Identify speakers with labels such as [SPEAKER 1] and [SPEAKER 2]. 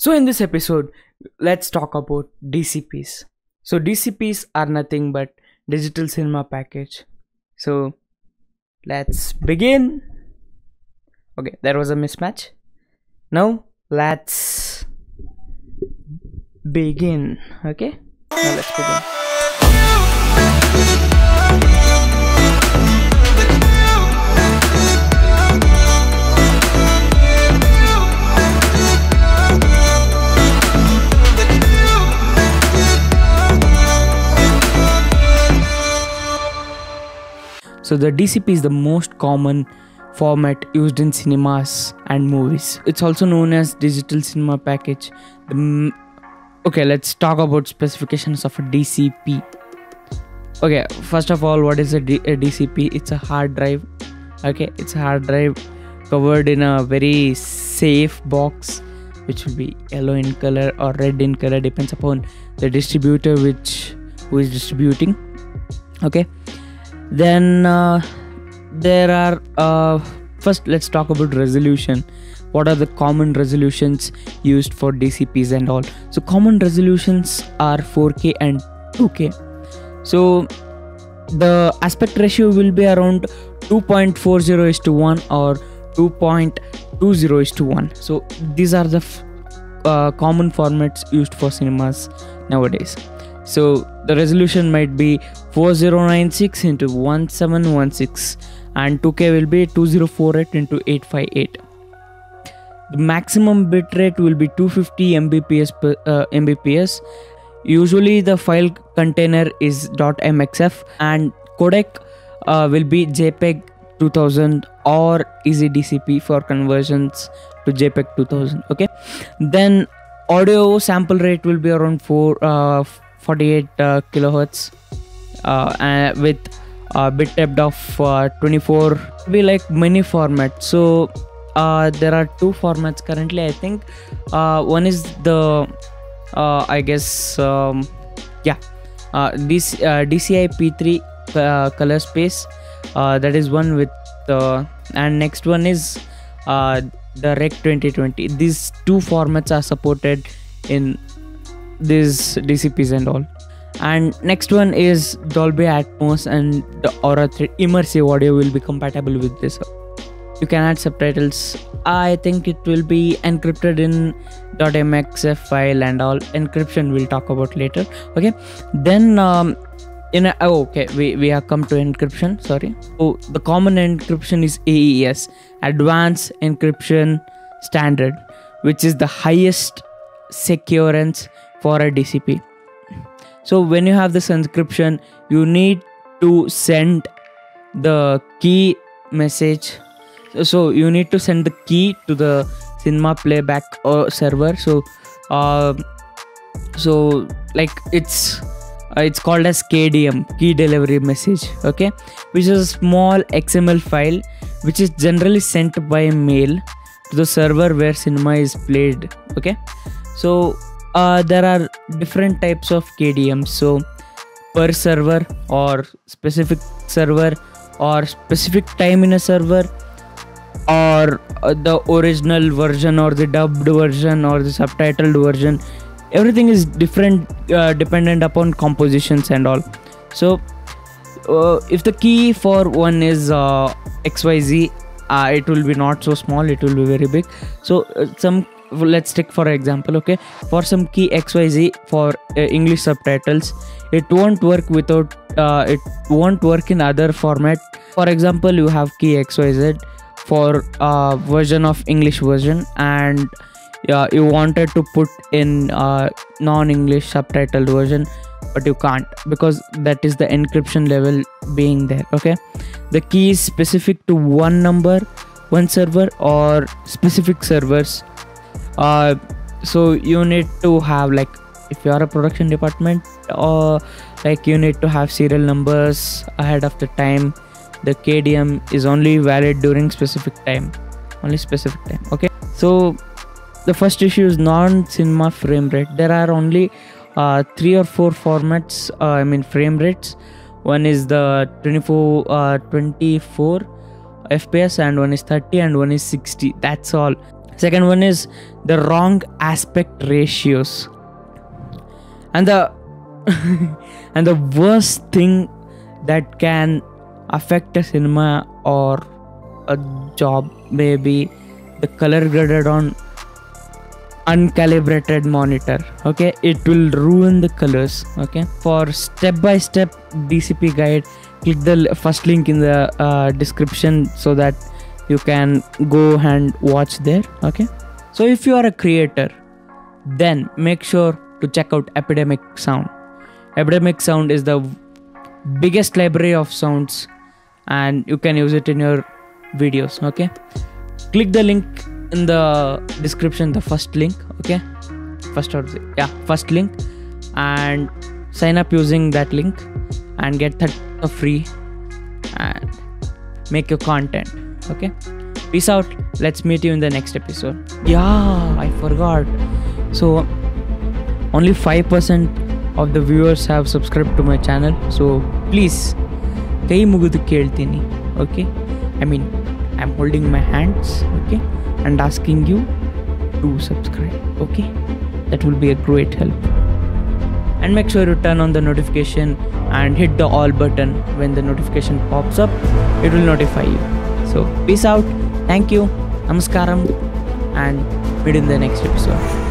[SPEAKER 1] So, in this episode, let's talk about DCPs. So, DCPs are nothing but digital cinema package. So, let's begin. Okay, there was a mismatch. Now, let's begin. Okay, now let's begin. So the DCP is the most common format used in cinemas and movies. It's also known as digital cinema package. The okay, let's talk about specifications of a DCP. Okay, first of all, what is a, D- a DCP? It's a hard drive. Okay, it's a hard drive covered in a very safe box, which will be yellow in color or red in color, depends upon the distributor which who is distributing. Okay, then uh, there are uh, first let's talk about resolution. What are the common resolutions used for dcps and all? So common resolutions are 4k and 2k so the aspect ratio will be around 2.40 is to 1 or 2.20 is to 1 so these are the f- uh, common formats used for cinemas nowadays. So the resolution might be 4096 into 1716 and 2k will be 2048 into 858 the maximum bitrate will be 250 mbps per, uh, mbps. Usually the file container is .mxf and codec uh, will be jpeg 2000 or easydcp for conversions to jpeg 2000 okay? Then audio sample rate will be around 4 uh, 48 uh, kilohertz uh, with uh, bit depth of uh, 24 we like many formats. So uh, there are two formats currently i think. Uh, one is the uh, i guess um, yeah uh, this uh, dci p3 uh, color space. Uh, that is one with uh, and next one is uh, the rec 2020 these two formats are supported in these dcps and all and next one is dolby atmos and the Auro 3 immersive audio will be compatible with this. You can add subtitles. I think it will be encrypted in .mxf file and all. Encryption we'll talk about later. Okay. Then um, in a, oh, okay. We, we have come to encryption. Sorry. Oh the common encryption is aes advanced encryption standard which is the highest securance for a dcp so when you have this encryption you need to send the key message. So you need to send the key to the cinema playback uh, server. So uh, so like it's uh, it's called as kdm key delivery message okay? Which is a small xml file which is generally sent by mail to the server where cinema is played okay? So uh, there are different types of kdms so per server or specific server or specific time in a server or uh, the original version or the dubbed version or the subtitled version everything is different uh, dependent upon compositions and all. So uh, if the key for one is uh, xyz uh, it will be not so small it will be very big. So uh, some let's take for example okay for some key xyz for uh, english subtitles it won't work without uh, it won't work in other format. For example you have key xyz for uh, version of english version and uh, you wanted to put in uh, non-english subtitled version but you can't because that is the encryption level being there okay? The key is specific to one number one server or specific servers uh, so you need to have like if you are a production department or like you need to have serial numbers ahead of the time. The kdm is only valid during specific time. Only specific time okay? So the first issue is non-cinema frame rate. There are only uh, three or four formats uh, i mean frame rates. One is the 24 uh, 24 fps and one is 30 and one is 60 that's all second one is the wrong aspect ratios. And the and the worst thing that can affect a cinema or a job may be the color graded on uncalibrated monitor okay? It will ruin the colors okay? For step by step dcp guide click the first link in the uh, description so that you can go and watch there okay? So if you are a creator then make sure to check out epidemic sound. Epidemic sound is the biggest library of sounds and you can use it in your videos okay? Click the link in the description the first link okay? First or yeah first link. And sign up using that link and get that free and make your content okay peace out let's meet you in the next episode yeah i forgot so only 5% of the viewers have subscribed to my channel so please ಕೈ ಮುಗಿದು ಕೇಳ್ತೀನಿ okay I mean I am holding my hands okay and asking you to subscribe okay that will be a great help and make sure you turn on the notification and hit the all button when the notification pops up it will notify you so peace out. Thank you. Namaskaram. And meet in the next episode